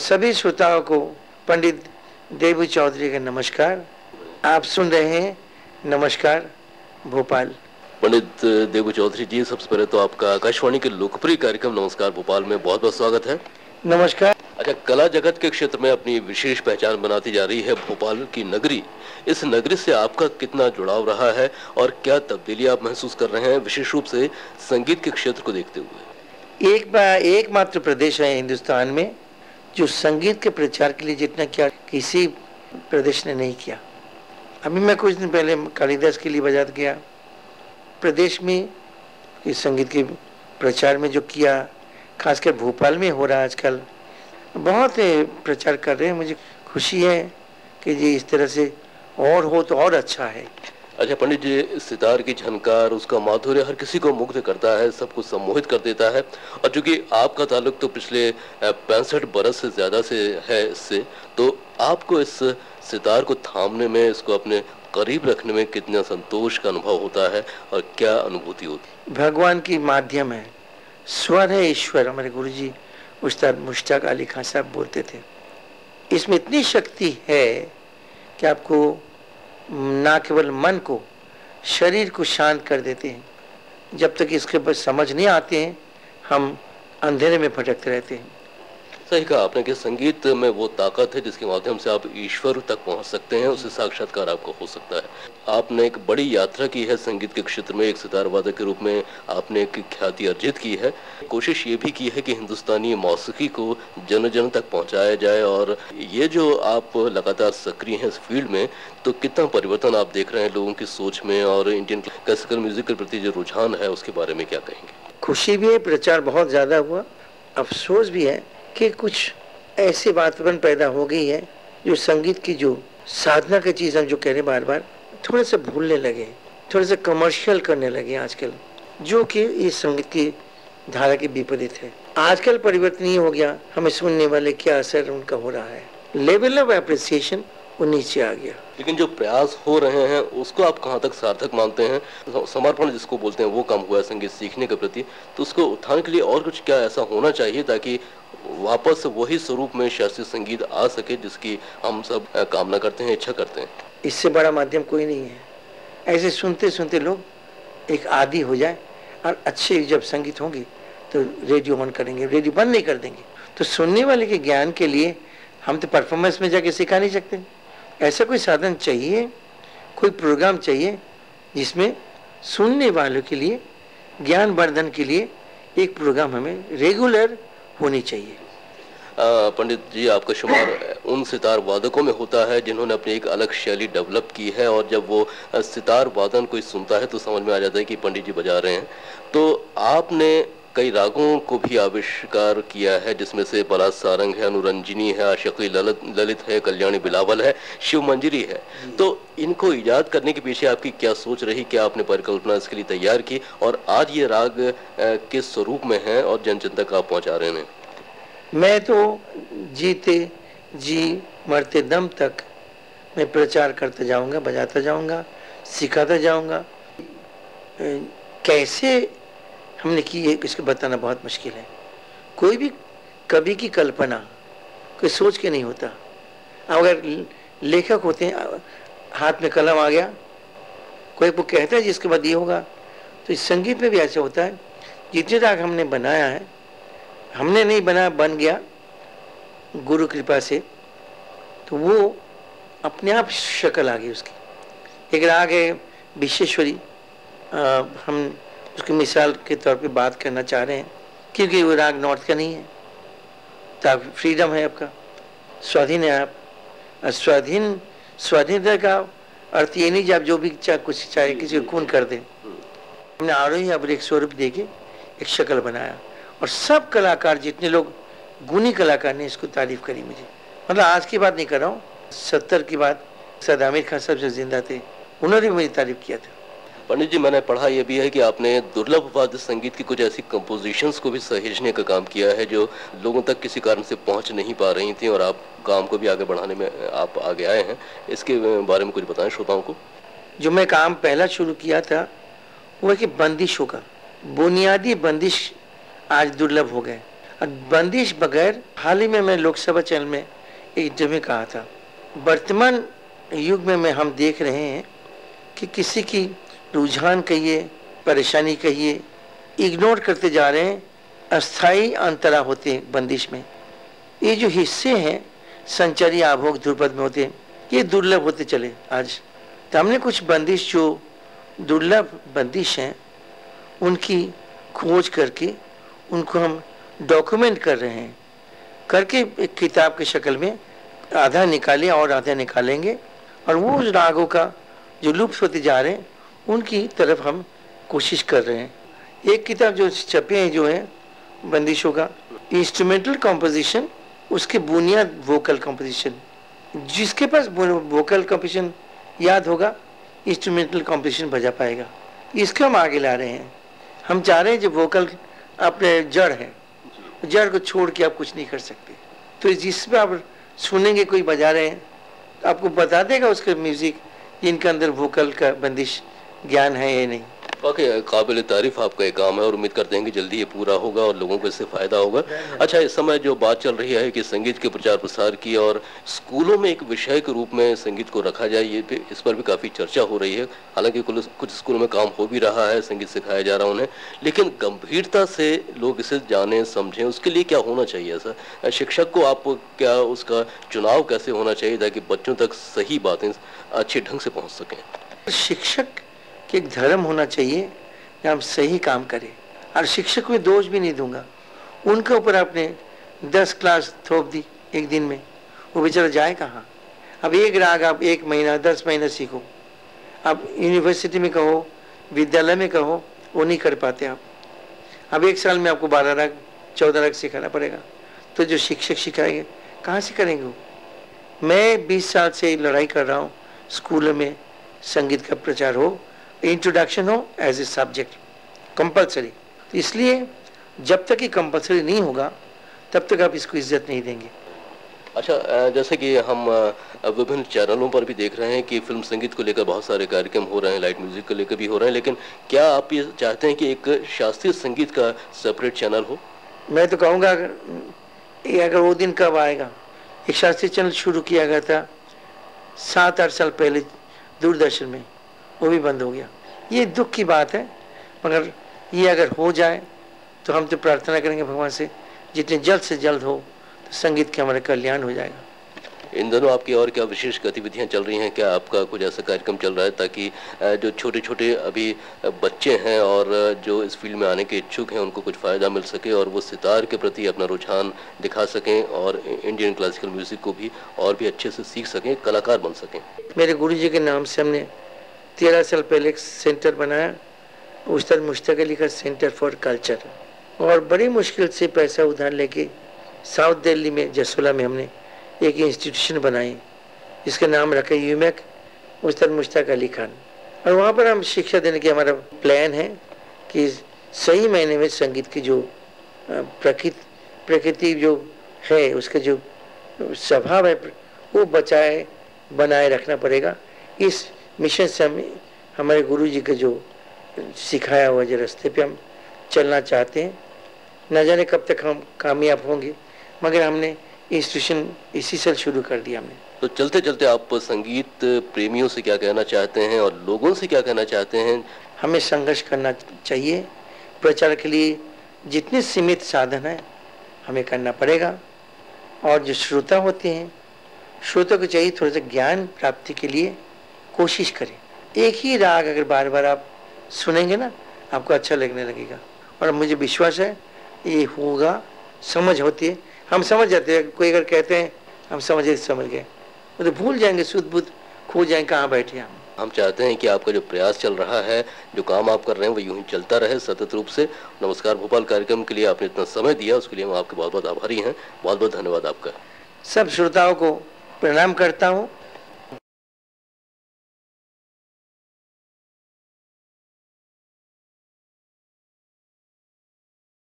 सभी श्रोताओं को पंडित देवू चौधरी का नमस्कार। आप सुन रहे हैं नमस्कार भोपाल। पंडित देवू चौधरी जी सबसे पहले तो आपका आकाशवाणी के लोकप्रिय कार्यक्रम नमस्कार भोपाल में बहुत बहुत स्वागत है। नमस्कार। अच्छा कला जगत के क्षेत्र में अपनी विशेष पहचान बनाती जा रही है भोपाल की नगरी। इस नगरी से आपका कितना जुड़ाव रहा है और क्या तब्दीली आप महसूस कर रहे हैं विशेष रूप से संगीत के क्षेत्र को देखते हुए? एक एकमात्र प्रदेश है हिंदुस्तान में। जो संगीत के प्रचार के लिए जितना किया, किसी प्रदेश ने नहीं किया। अभी मैं कुछ दिन पहले कालिदास के लिए बजात गया। प्रदेश में इस संगीत के प्रचार में जो किया, खासकर भोपाल में हो रहा है आजकल, बहुत प्रचार कर रहे हैं। मुझे खुशी है कि जी इस तरह से और हो तो और अच्छा है। अच्छा पंडित जी, सितार की झनकार, उसका माधुर्य हर किसी को मुग्ध करता है सबको सम्मोहित कर देता है। और चूँकि आपका ताल्लुक तो पिछले पैंसठ बरस से ज़्यादा से है इससे तो आपको इस सितार को थामने में, इसको अपने करीब रखने में कितना संतोष का अनुभव होता है, और क्या अनुभूति होती? भगवान की माध्यम है। स्वर है ईश्वर, हमारे गुरु जी उस्ताद मुश्ताक अली खान साहब बोलते थे। इसमें इतनी शक्ति है कि आपको ना केवल मन को, शरीर को शांत कर देते हैं। जब तक इसके ऊपर समझ नहीं आते हैं, हम अंधेरे में भटकते रहते हैं। सही कहा आपने कि संगीत में वो ताकत है जिसके माध्यम से आप ईश्वर तक पहुँच सकते हैं, उससे साक्षात्कार आपको हो सकता है। आपने एक बड़ी यात्रा की है संगीत के क्षेत्र में, एक सितार वादक के रूप में आपने एक ख्याति अर्जित की है। कोशिश ये भी की है कि हिंदुस्तानी मौसीकी को जन जन तक पहुँचाया जाए और ये जो आप लगातार सक्रिय हैं इस फ़ील्ड में तो कितना परिवर्तन आप देख रहे हैं लोगों की सोच में और इंडियन क्लासिकल म्यूज़िक के प्रति जो रुझान है, उसके बारे में क्या कहेंगे? खुशी भी है, प्रचार बहुत ज़्यादा हुआ। अफसोस भी है कि कुछ ऐसे वातावरण पैदा हो गई है, जो संगीत की जो साधना की चीज़ हम जो कह रहे बार बार थोड़े से भूलने लगे थोड़े से कमर्शियल करने लगे आजकल, जो कि ये संगीत की धारा के विपरीत है। आजकल परिवर्तन ही हो गया, हमें सुनने वाले क्या असर उनका हो रहा है। लेवल ऑफ़ अप्रिसिएशन वो नीचे आ गया। लेकिन जो प्रयास हो रहे हैं उसको आप कहाँ तक सार्थक मानते हैं? समर्पण जिसको बोलते हैं वो कम हुआ है संगीत सीखने के प्रति। तो उसको उठाने के लिए और कुछ क्या ऐसा होना चाहिए ताकि वापस वही स्वरूप में शास्त्रीय संगीत आ सके जिसकी हम सब कामना करते हैं इच्छा करते हैं? इससे बड़ा माध्यम कोई नहीं है। ऐसे सुनते सुनते लोग एक आदि हो जाए और अच्छे जब संगीत होंगे तो रेडियो ऑन करेंगे रेडियो बंद नहीं कर देंगे। तो सुनने वाले के ज्ञान के लिए हम तो परफॉर्मेंस में जाके सिखा नहीं सकते। ऐसा कोई साधन चाहिए, कोई प्रोग्राम चाहिए, जिसमें सुनने वालों के लिए ज्ञान वर्धन के लिए एक प्रोग्राम हमें रेगुलर होनी चाहिए। पंडित जी, आपका शुमार उन सितार वादकों में होता है जिन्होंने अपनी एक अलग शैली डेवलप की है और जब वो सितार वादन कोई सुनता है तो समझ में आ जाता है कि पंडित जी बजा रहे हैं। तो आपने कई रागों को भी आविष्कार किया है जिसमें से बलास सारंग है अनुरंजनी है आशकी ललित ललित है कल्याणी बिलावल है शिव मंजरी है। तो इनको ईजाद करने के पीछे आपकी क्या सोच रही क्या आपने परिकल्पना इसके लिए तैयार की? और आज ये राग किस स्वरूप में है और जन जन तक आप पहुँचा रहे हैं? मैं तो जीते जी मरते दम तक मैं प्रचार करते जाऊँगा बजाता जाऊँगा सिखाता जाऊँगा। कैसे हमने की है, इसको बताना बहुत मुश्किल है। कोई भी कवि की कल्पना, कोई सोच के नहीं होता। अगर लेखक होते हैं, हाथ में कलम आ गया, कोई वो कहता है, जिसके बाद ये होगा। तो इस संगीत में भी ऐसा होता है, जितने राग हमने बनाया है, हमने नहीं बनाया बन गया गुरु कृपा से तो वो अपने आप शक्ल आ गई उसकी। एक राग है, विश्वेश्वरी हम उसकी मिसाल के तौर पे बात करना चाह रहे हैं क्योंकि वो राग नॉर्थ का नहीं है। तो आप फ्रीडम है आपका। स्वाधीन है आप। स्वाधीन स्वाधीनता का अर्थ ये नहीं जब जो भी चाहे कुछ चाहे किसी को खून कर दे। हमने आरोही अब एक स्वरूप दे के एक शक्ल बनाया। और सब कलाकार जितने लोग गुनी कलाकार ने इसको तारीफ़ करी मुझे। मतलब आज की बात नहीं कर रहा हूँ सत्तर की बात सद आमिर खान साहब जो ज़िंदा थे उन्होंने भी मेरी तारीफ़ किया था। पंडित जी, मैंने पढ़ा यह भी है कि आपने दुर्लभ वाद्य संगीत की कुछ ऐसी कंपोजिशंस को भी सहेजने का काम किया है जो लोगों तक किसी कारण से पहुँच नहीं पा रही थी और आप काम को भी आगे बढ़ाने में, आप आगे आए हैं। इसके बारे में कुछ बताएँ श्रोताओं को। जो मैं काम पहला शुरू किया था, वो है कि बंदिशों का बुनियादी बंदिश आज दुर्लभ हो गए। और बंदिश बगैर हाल ही में मैं लोकसभा चैनल में एक इंटरव्यू कहा था। वर्तमान युग में, मैं हम देख रहे हैं कि किसी की रुझान कहिए, परेशानी कहिए इग्नोर करते जा रहे हैं अस्थाई अंतरा होते हैं बंदिश में। ये जो हिस्से हैं, संचारी आभोग ध्रुपद में होते हैं, ये दुर्लभ होते चले आज। तो हमने कुछ बंदिश जो दुर्लभ बंदिश हैं, उनकी खोज करके उनको हम डॉक्यूमेंट कर रहे हैं। करके एक किताब की शक्ल में आधा निकालें और आधा निकालेंगे, और वो उस रागों का जो लुप्त होते जा रहे हैं उनकी तरफ़ हम कोशिश कर रहे हैं। एक किताब जो छपे हैं, जो है, बंदिशों का इंस्ट्रूमेंटल कॉम्पोजिशन उसके बुनियाद वोकल कॉम्पोजिशन जिसके पास वोकल कॉम्पोजिशन याद होगा इंस्ट्रूमेंटल कॉम्पोजिशन बजा पाएगा। इसको हम आगे ला रहे हैं। हम चाह रहे हैं जो वोकल अपने जड़ है। जड़ को छोड़ के आप कुछ नहीं कर सकते। तो जिसमें आप सुनेंगे, कोई बजा रहे हैं तो आपको बता देगा उसका म्यूज़िक जिनके अंदर वोकल का बंदिश ज्ञान है या नहीं। वाकई काबिल तारीफ़ आपका एक काम है और उम्मीद करते हैं कि जल्दी ये पूरा होगा और लोगों को इससे फ़ायदा होगा। अच्छा इस समय जो बात चल रही है कि संगीत के प्रचार प्रसार की और स्कूलों में एक विषय के रूप में संगीत को रखा जाए ये भी इस पर भी काफ़ी चर्चा हो रही है। हालाँकि कुछ स्कूलों में काम हो भी रहा है संगीत सिखाया जा रहा है उन्हें लेकिन गंभीरता से लोग इसे जाने समझें उसके लिए क्या होना चाहिए ऐसा? शिक्षक को आप क्या उसका चुनाव कैसे होना चाहिए ताकि बच्चों तक सही बातें अच्छे ढंग से पहुँच सकें? शिक्षक कि एक धर्म होना चाहिए कि हम सही काम करें। और शिक्षक में दोष भी नहीं दूँगा। उनके ऊपर आपने दस क्लास थोप दी एक दिन में। वो बेचारा जाए कहाँ? अब एक राग आप एक महीना, दस महीना सीखो। आप यूनिवर्सिटी में कहो, विद्यालय में कहो, वो नहीं कर पाते आप। अब एक साल में आपको बारह राग, चौदह राग सिखाना पड़ेगा। तो जो शिक्षक सिखाएँगे, कहाँ से करेंगे वो? मैं बीस साल से लड़ाई कर रहा हूँ। स्कूल में संगीत का प्रचार हो इंट्रोडक्शन हो एज ए सब्जेक्ट कंपलसरी तो इसलिए जब तक ये कंपलसरी नहीं होगा तब तक आप इसको इज़्ज़त नहीं देंगे। अच्छा जैसे कि हम विभिन्न चैनलों पर भी देख रहे हैं कि फ़िल्म संगीत को लेकर बहुत सारे कार्यक्रम हो रहे हैं लाइट म्यूज़िक को लेकर भी हो रहे हैं लेकिन क्या आप ये चाहते हैं कि एक शास्त्रीय संगीत का सेपरेट चैनल हो? मैं तो कहूँगा ये अगर वो दिन कब आएगा? एक शास्त्रीय चैनल शुरू किया गया था सात आठ साल पहले दूरदर्शन में। वो भी बंद हो गया। ये दुख की बात है मगर ये अगर हो जाए तो हम तो प्रार्थना करेंगे भगवान से जितने जल्द से जल्द हो तो संगीत के हमारे कल्याण हो जाएगा। इन दोनों आपकी और क्या विशेष गतिविधियाँ चल रही हैं? क्या आपका कुछ ऐसा कार्यक्रम चल रहा है ताकि जो छोटे छोटे अभी बच्चे हैं और जो इस फ़ील्ड में आने के इच्छुक हैं उनको कुछ फ़ायदा मिल सके और वो सितार के प्रति अपना रुझान दिखा सकें और इंडियन क्लासिकल म्यूज़िक को भी और भी अच्छे से सीख सकें कलाकार बन सकें। मेरे गुरु जी के नाम से हमने तेरह साल पहले एक सेंटर बनाया उस्ताद मुश्तक अली का सेंटर फॉर कल्चर और बड़ी मुश्किल से पैसा उधार लेके साउथ दिल्ली में, जसोला में हमने एक इंस्टीट्यूशन बनाई। जिसका नाम रखा यूमैक उस्ताद मुश्ताक अली खान। और वहाँ पर हम शिक्षा देने की हमारा प्लान है कि सही महीने में संगीत की जो प्रकृति प्रकृति जो है, उसका जो स्वभाव है, वो बचाए, बनाए रखना पड़ेगा। इस मिशन से हम हमारे गुरु जी का जो सिखाया हुआ जो रास्ते पे हम चलना चाहते हैं न जाने कब तक हम कामयाब होंगे मगर हमने इंस्टीट्यूशन इसी साल शुरू कर दिया हमने। तो चलते चलते आप संगीत प्रेमियों से क्या कहना चाहते हैं और लोगों से क्या कहना चाहते हैं? हमें संघर्ष करना चाहिए। प्रचार के लिए जितने सीमित साधन हैं हमें करना पड़ेगा। और जो श्रोता होते हैं श्रोता को चाहिए थोड़ा सा ज्ञान प्राप्ति के लिए कोशिश करें। एक ही राग अगर बार बार आप सुनेंगे ना आपको अच्छा लगने लगेगा। और मुझे विश्वास है ये होगा समझ होती है। हम समझ जाते हैं कोई अगर कहते हैं हम समझे समझ गए। वो तो भूल जाएँगे शुद्ध बुद्ध खो जाएँगे कहाँ बैठे हम? हम चाहते हैं कि आपका जो प्रयास चल रहा है जो काम आप कर रहे हैं वो यूँ ही चलता रहे सतत रूप से। नमस्कार भोपाल कार्यक्रम के लिए आपने इतना समय दिया उसके लिए हम आपके बहुत बहुत आभारी हैं। बहुत बहुत धन्यवाद आपका। सब श्रोताओं को प्रणाम करता हूँ।